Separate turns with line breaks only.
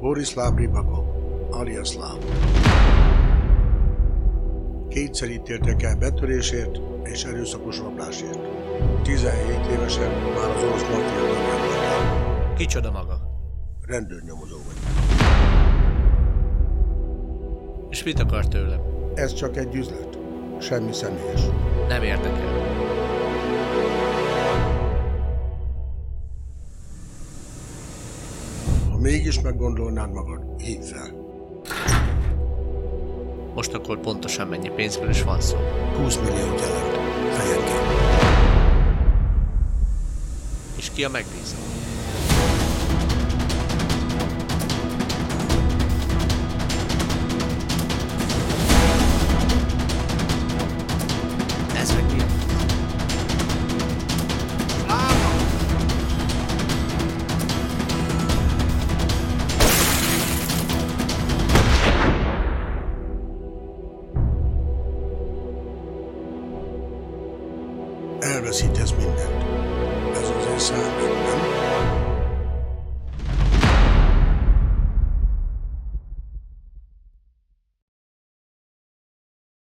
Borislav Ribakov, alias Láv. Kétszer ítéltek el betörésért és erőszakos rablásért. 17 évesen már az orosz tagja volt.
Kicsoda maga?
Rendőrnyomozó vagy.
És mit akar tőlem?
Ez csak egy üzlet. Semmi személyes.
Nem érdekel.
Mégis meggondolnád magad, hívd fel.
Most akkor pontosan mennyi pénzről is van szó.
20 milliót jelent. Fejenként.
És ki a megbízó? Ez meg mi?
Elveszítesz mindent. Ez azért számít, nem?